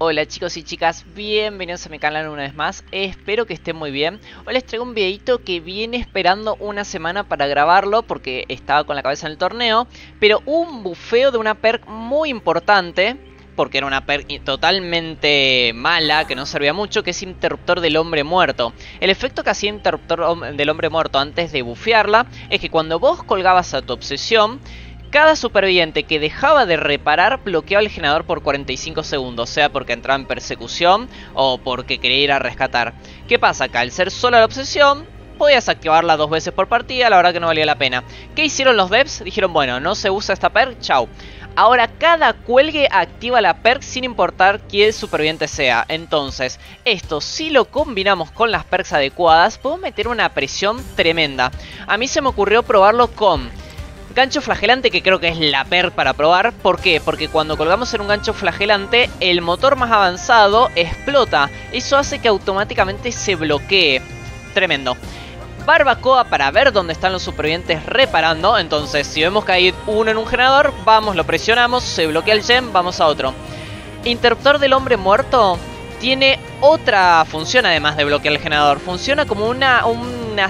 Hola chicos y chicas, bienvenidos a mi canal una vez más, espero que estén muy bien Hoy les traigo un videito que viene esperando una semana para grabarlo porque estaba con la cabeza en el torneo Pero un bufeo de una perk muy importante porque era una perk totalmente mala, que no servía mucho, que es Interruptor del Hombre Muerto. El efecto que hacía Interruptor del Hombre Muerto antes de bufearla es que cuando vos colgabas a tu obsesión, cada superviviente que dejaba de reparar bloqueaba el generador por 45 segundos, sea porque entraba en persecución o porque quería ir a rescatar. ¿Qué pasa? acá? al ser solo la obsesión, podías activarla dos veces por partida, la verdad que no valía la pena. ¿Qué hicieron los devs? Dijeron, bueno, no se usa esta perk, chau. Ahora cada cuelgue activa la perk sin importar quién superviviente sea. Entonces, esto si lo combinamos con las perks adecuadas, podemos meter una presión tremenda. A mí se me ocurrió probarlo con Gancho flagelante que creo que es la per para probar. ¿Por qué? Porque cuando colgamos en un gancho flagelante, el motor más avanzado explota. Eso hace que automáticamente se bloquee. Tremendo. Barbacoa para ver dónde están los supervivientes reparando. Entonces, si vemos que hay uno en un generador, vamos, lo presionamos, se bloquea el gem, vamos a otro. Interruptor del hombre muerto tiene otra función además de bloquear el generador. Funciona como una,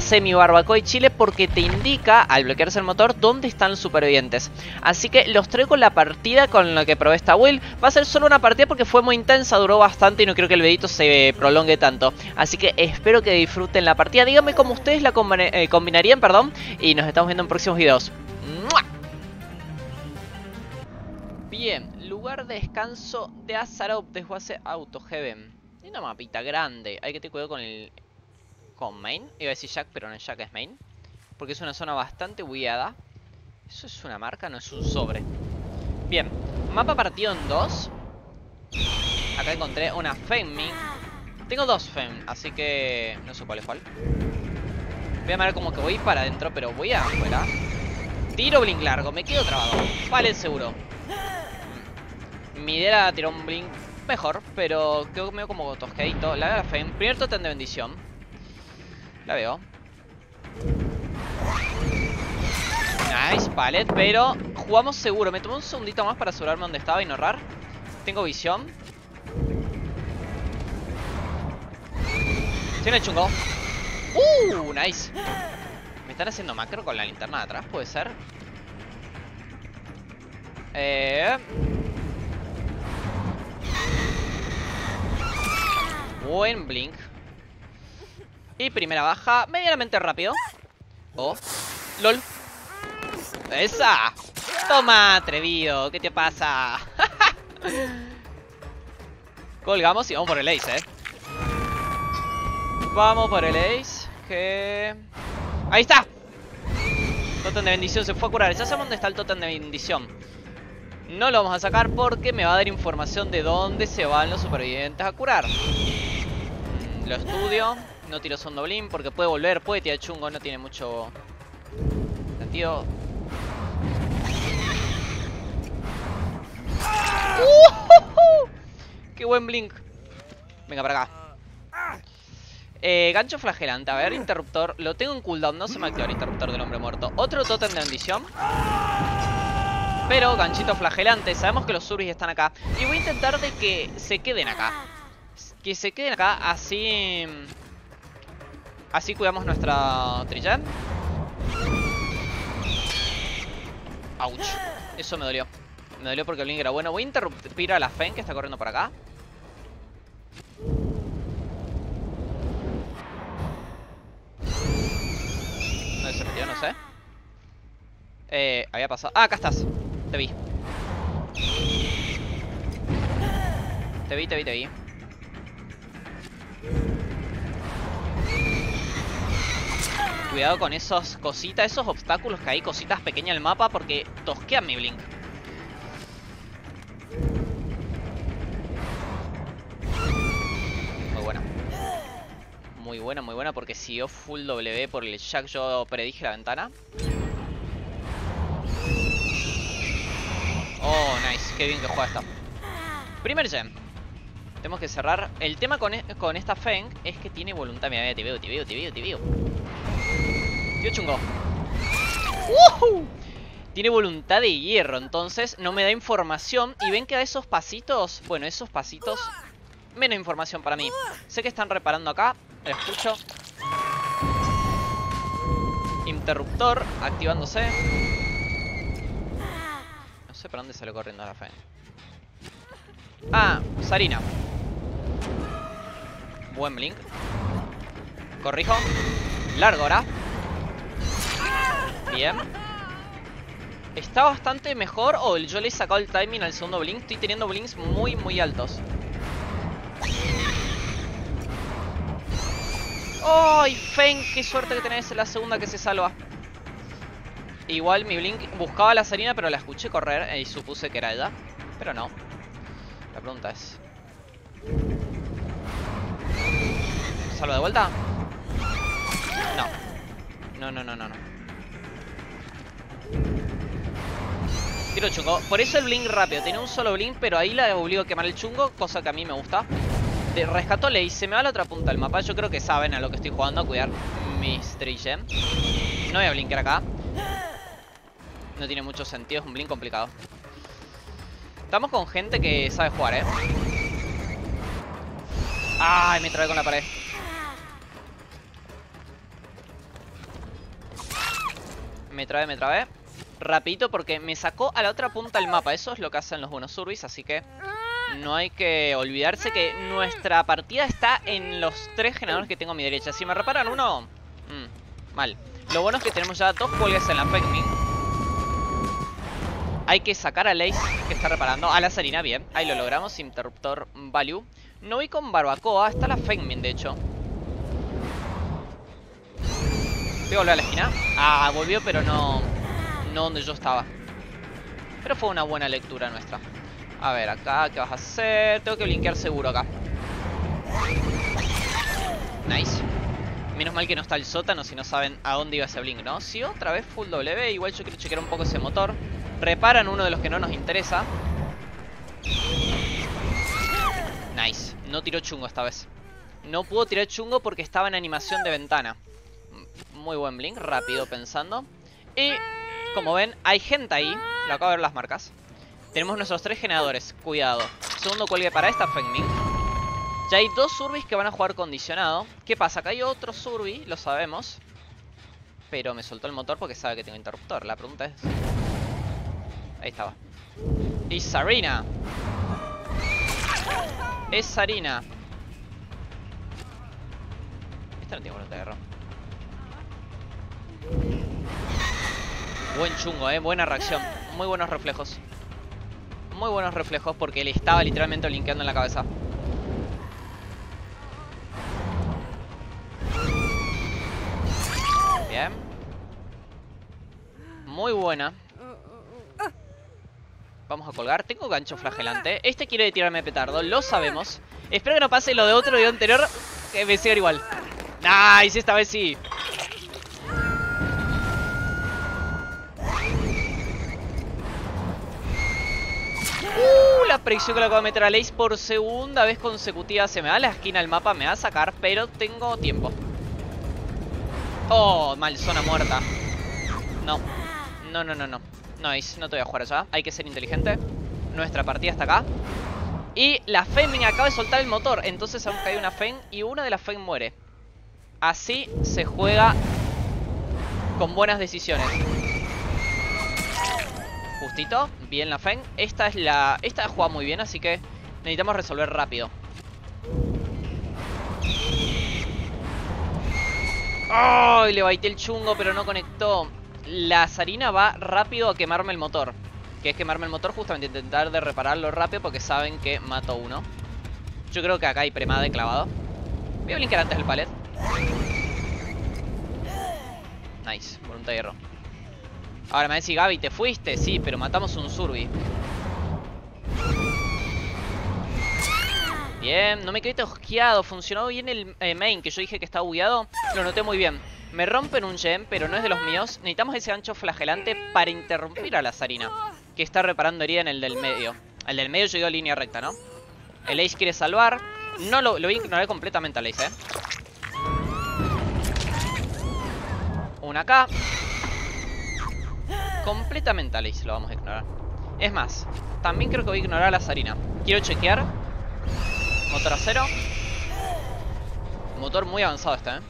semi barbacoa y chile porque te indica al bloquearse el motor dónde están los supervivientes. Así que los traigo la partida con la que probé esta build. Va a ser solo una partida porque fue muy intensa, duró bastante y no creo que el videito se prolongue tanto. Así que espero que disfruten la partida. Díganme cómo ustedes la eh, combinarían, perdón. Y nos estamos viendo en próximos videos. Bien, lugar de descanso de Azarop desde hace Auto Heaven. Hay una mapita grande. Hay que tener cuidado con el... Con main. Iba a decir Jack, pero no es Jack, es main. Porque es una zona bastante bugueada. ¿Eso es una marca? No es un sobre. Bien, mapa partido en dos. Acá encontré una Femme. Tengo dos Femme, así que no sé cuál es cuál. Voy a ver como que voy para adentro, pero voy afuera. Tiro blink largo, me quedo trabado. Vale, seguro. Mi idea era un blink mejor, pero quedó medio como tosqueadito. La veo la fe. Primer totem de bendición. La veo. Nice, pallet, pero jugamos seguro. Me tomé un segundito más para asegurarme dónde estaba y no errar. Tengo visión. Tiene chungo. Uh, nice. Me están haciendo macro con la linterna de atrás, puede ser. Eh... Buen blink. Y primera baja, medianamente rápido. Oh, lol. ¡Esa! Toma, atrevido, ¿qué te pasa? Colgamos y vamos por el ace, eh. Vamos por el ace. Que... ¡Ahí está! Totem de bendición se fue a curar. Ya sabemos dónde está el totem de bendición. No lo vamos a sacar porque me va a dar información de dónde se van los supervivientes a curar. Lo estudio. No tiro son doblín porque puede volver, puede tirar chungo, no tiene mucho sentido. ¡Uh! ¡Qué buen blink! Venga, para acá. Eh, gancho flagelante. A ver, interruptor. Lo tengo en cooldown. No se me activa el interruptor del hombre muerto. Otro totem de bendición. Pero ganchito flagelante. Sabemos que los surbis están acá. Y voy a intentar de que se queden acá que se queden acá, así... Así cuidamos nuestra Trillan. Ouch. Eso me dolió. Me dolió porque el link era bueno. Voy a interrumpir a la Fen que está corriendo por acá. ¿Dónde se metió? No sé. Eh, había pasado. Ah, acá estás. Te vi. Te vi, te vi, te vi. Cuidado con esos cositas, esos obstáculos que hay, cositas pequeñas el mapa porque tosquean mi Blink. Muy buena. Muy buena, muy buena porque si yo full W por el Jack yo predije la ventana. Oh, nice. Qué bien que juega esta. Primer gem. Tenemos que cerrar. El tema con, e, con esta Feng es que tiene voluntad. Mira, mira, te veo, te veo, te veo, te veo. Tío chungo. Tiene voluntad de hierro, entonces no me da información. Y ven que a esos pasitos, bueno, esos pasitos, menos información para mí. Sé que están reparando acá, lo escucho. Interruptor activándose. No sé para dónde salió corriendo la fe. Ah, Sarina. Buen blink. Corrijo. Largo ahora. Bien. Está bastante mejor. O yo le he sacado el timing al segundo blink. Estoy teniendo blinks muy, muy altos. ¡Ay, Feng! ¡Qué suerte que tenés la segunda que se salva! Igual mi Blink buscaba la Sarina, pero la escuché correr y supuse que era ella. Pero no. La pregunta es... ¿Salva de vuelta? No. No, no, no, no, no. Tiro chungo. Por eso el Blink rápido. Tiene un solo Blink, pero ahí la obligo a quemar el chungo, cosa que a mí me gusta. De rescató Ley, se me va la otra punta del mapa. Yo creo que saben a lo que estoy jugando, a cuidar mis Gem. No voy a blinkear acá. No tiene mucho sentido, es un blink complicado. Estamos con gente que sabe jugar, ¿eh? ¡Ay! Me trabé con la pared. Me trabé, me trabé. Rapidito porque me sacó a la otra punta del mapa. Eso es lo que hacen los buenos survis, así que... No hay que olvidarse que nuestra partida está en los tres generadores que tengo a mi derecha. Si me reparan uno... Mmm, mal. Lo bueno es que tenemos ya dos cuelgues en la Fekmin. Hay que sacar a Lace que está reparando. A la Sarina, bien. Ahí lo logramos. Interruptor Value. No voy con Barbacoa. Está la Fekmin, de hecho. Voy a volver a la esquina. Ah, volvió, pero no... No donde yo estaba. Pero fue una buena lectura nuestra. A ver, acá, ¿qué vas a hacer? Tengo que blinkear seguro acá. Nice. Menos mal que no está el sótano si no saben a dónde iba ese blink, ¿no? Sí, otra vez full W. Igual yo quiero chequear un poco ese motor. Reparan uno de los que no nos interesa. Nice. No tiró chungo esta vez. No pudo tirar chungo porque estaba en animación de ventana. Muy buen blink, rápido pensando. Y, como ven, hay gente ahí. Lo acabo de ver las marcas. Tenemos nuestros tres generadores, cuidado. Segundo cuelgue para esta Fengmin. Ya hay dos Surbis que van a jugar condicionado. ¿Qué pasa? Acá hay otro Surbi, lo sabemos. Pero me soltó el motor porque sabe que tengo interruptor. La pregunta es... Ahí estaba. Y Sarina. Es Sarina. Esta no tiene voluntad de guerra. Buen chungo, eh. Buena reacción. Muy buenos reflejos muy buenos reflejos porque le estaba literalmente linkeando en la cabeza. Bien. Muy buena. Vamos a colgar. Tengo gancho flagelante. Este quiere tirarme petardo, lo sabemos. Espero que no pase lo de otro video anterior que me siga igual. Nice, esta vez sí. La predicción que le acabo de meter a Lace por segunda vez consecutiva. Se me va a la esquina del mapa, me va a sacar, pero tengo tiempo. Oh, mal, zona muerta. No, no, no, no, no. No, no te voy a jugar allá. Hay que ser inteligente. Nuestra partida está acá. Y la Feng acaba de soltar el motor. Entonces aún cae una Feng y una de las Feng muere. Así se juega con buenas decisiones. Justito, bien la Feng. Esta es la... Esta juega muy bien, así que necesitamos resolver rápido. ¡Ay! le baité el chungo, pero no conectó. La Sarina va rápido a quemarme el motor Que es quemarme el motor justamente intentar de repararlo rápido Porque saben que mato uno. Yo creo que acá hay premada de clavado. Voy a blinkear antes el palet. Nice, voluntad de hierro Ahora me decís, Gaby, ¿te fuiste? Sí, pero matamos un Surbi. Bien, no me quedé tosqueado. Funcionó bien el eh, main, que yo dije que estaba bugueado. Lo noté muy bien. Me rompen un gem, pero no es de los míos. Necesitamos ese ancho flagelante para interrumpir a la Sarina. Que está reparando herida en el del medio. El del medio llegó a línea recta, ¿no? El Ace quiere salvar. No lo, lo ignorar completamente al Ace, ¿eh? Una acá. Completamente a Lace lo vamos a ignorar. Es más, también creo que voy a ignorar a la Sarina. Quiero chequear. Motor acero. Motor muy avanzado este, ¿eh?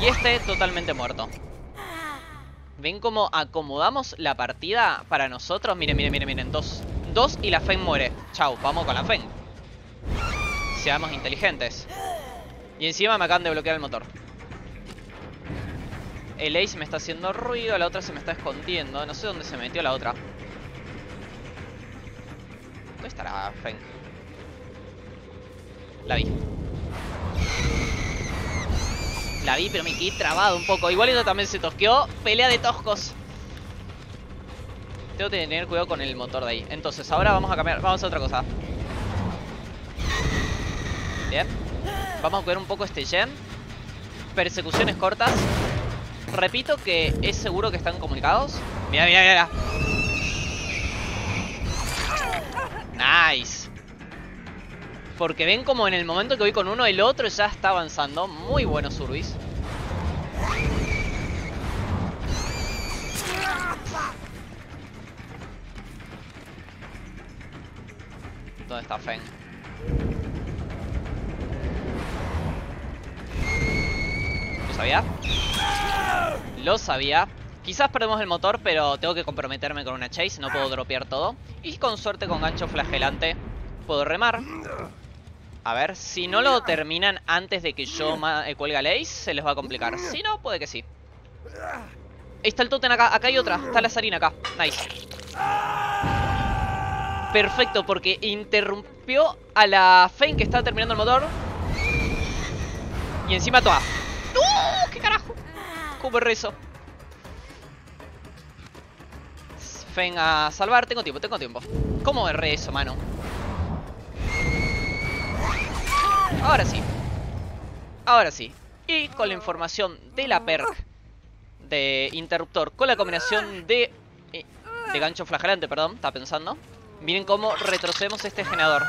Y este totalmente muerto. ¿Ven cómo acomodamos la partida para nosotros? Miren, miren, miren, miren. Dos. Dos y la Fen muere. Chau, vamos con la Fen. Seamos inteligentes. Y encima me acaban de bloquear el motor. El Ace me está haciendo ruido, la otra se me está escondiendo. No sé dónde se metió la otra. ¿Dónde estará Feng? La vi. La vi, pero me quedé trabado un poco. Igual también se tosqueó. Pelea de toscos. Tengo que tener cuidado con el motor de ahí. Entonces, ahora vamos a cambiar. Vamos a otra cosa. Bien. Vamos a cuidar un poco este gen. Persecuciones cortas. Repito que es seguro que están comunicados. Mira, mira, mira. Nice. Porque ven como en el momento que voy con uno, el otro ya está avanzando. Muy bueno Survis. ¿Dónde está Feng? Sabía? Lo sabía. Quizás perdemos el motor, pero tengo que comprometerme con una chase. No puedo dropear todo. Y con suerte, con gancho flagelante, puedo remar. A ver, si no lo terminan antes de que yo eh, cuelga el ace, se les va a complicar. Si no, puede que sí. Ahí está el totem acá. Acá hay otra. Está la sarina acá. Nice. Perfecto, porque interrumpió a la Fein que estaba terminando el motor. Y encima toa. ¡No! ¿Qué carajo? ¿Cómo rezo? Fein a salvar. Tengo tiempo, tengo tiempo. ¿Cómo rezo, mano? Ahora sí. Ahora sí. Y con la información de la perk de interruptor con la combinación de... Eh, de gancho flagelante, perdón, estaba pensando. Miren cómo retrocedemos este generador.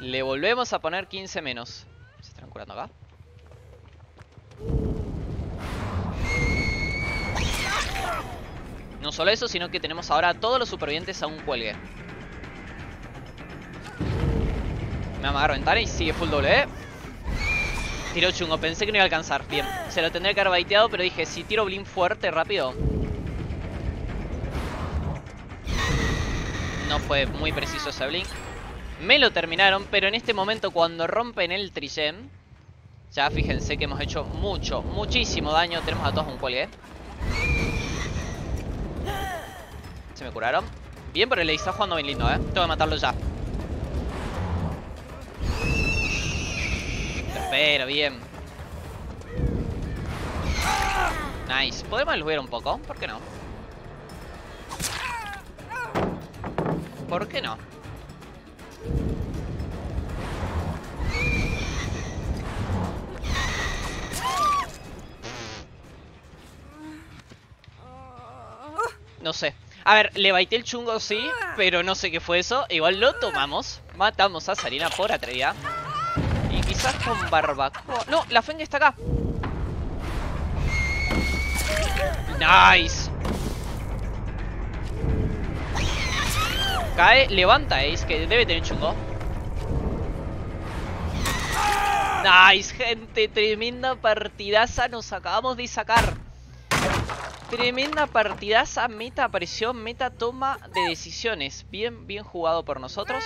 Le volvemos a poner 15 menos. ¿Se están curando acá? No solo eso, sino que tenemos ahora a todos los supervivientes a un cuelgue. Me va a agarrar ventana y sigue full doble, ¿eh? Tiro chungo, pensé que no iba a alcanzar. Bien, se lo tendría que haber baiteado, pero dije, si tiro blink fuerte, rápido. No fue muy preciso ese blink. Me lo terminaron, pero en este momento cuando rompen el trigem... Ya fíjense que hemos hecho mucho, muchísimo daño. Tenemos a todos un cuelgue. Se me curaron. Bien, pero le está jugando bien lindo, ¿eh? Tengo que matarlo ya. Pero bien. Nice. ¿Podemos lugar un poco? ¿Por qué no? ¿Por qué no? No sé. A ver, le baité el chungo, sí, pero no sé qué fue eso. Igual lo tomamos. Matamos a Sarina por atrevida. Y quizás con barbacoa... No, la Feng está acá. Nice. Cae, levanta Ace, que debe tener chungo. Nice, gente. Tremenda partidaza nos acabamos de sacar. Tremenda partidaza. Meta apareció, meta toma de decisiones. Bien, bien jugado por nosotros.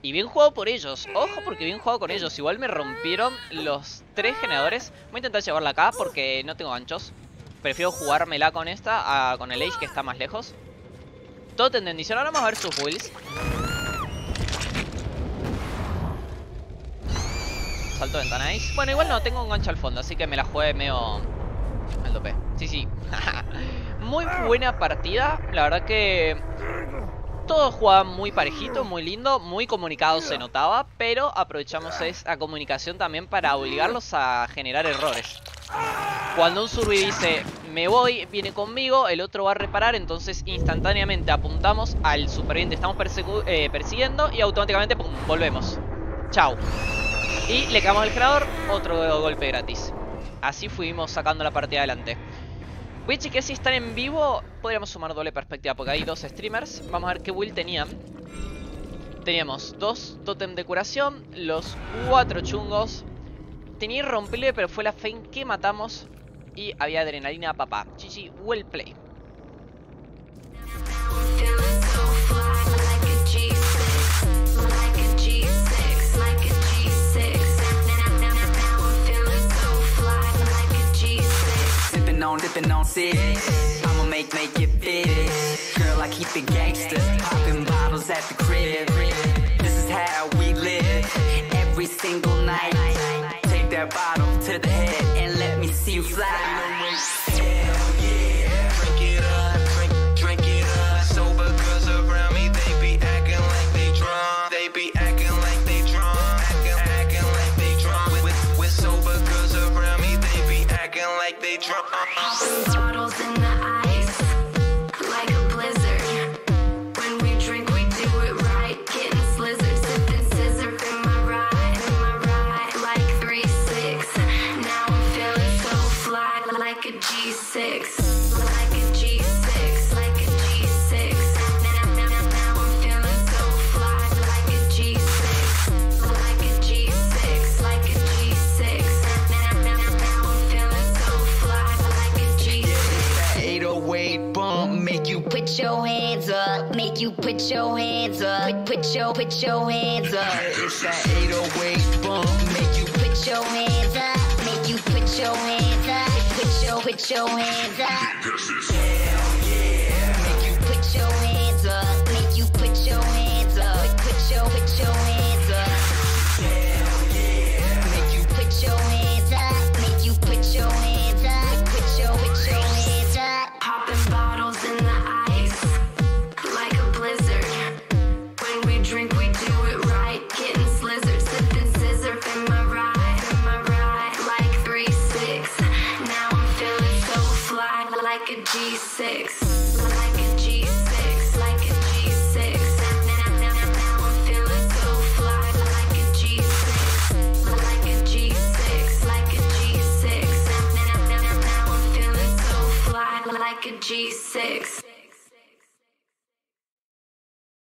Y bien jugado por ellos. Ojo porque bien jugado con ellos. Igual me rompieron los tres generadores. Voy a intentar llevarla acá porque no tengo ganchos. Prefiero jugármela con esta, con el Ace que está más lejos. Todo en bendición. Ahora vamos a ver sus builds. Salto de ventana. Bueno, igual no, tengo un gancho al fondo, así que me la jugué medio... Al tope. Sí, sí. Muy buena partida. La verdad que todos jugaban muy parejito, muy lindo, muy comunicado se notaba, pero aprovechamos esa comunicación también para obligarlos a generar errores. Cuando un survi dice, me voy, viene conmigo, el otro va a reparar, entonces instantáneamente apuntamos al superviviente estamos eh, persiguiendo y automáticamente volvemos. Chao. Y le quedamos al generador, otro golpe gratis. Así fuimos sacando la partida adelante. Voy a si están en vivo. Podríamos sumar doble perspectiva porque hay dos streamers. Vamos a ver qué build tenían. Teníamos dos totem de curación, los cuatro chungos. Tenía irrompible, pero fue la fein que matamos. Y había adrenalina papá. Chichi, well play. On, on six. I'ma make, make it fit. Girl, I keep it gangster. Popping bottles at the crib. This is how we live. Every single night. Take that bottle to the head and let me see you fly. Like they drunk. Bottles in the make you Put your hands up, make you put your hands up, put, put your put your hands up, It's that 808 bump. Make you put your hands up, make you put your hands up, put your put your hands up, make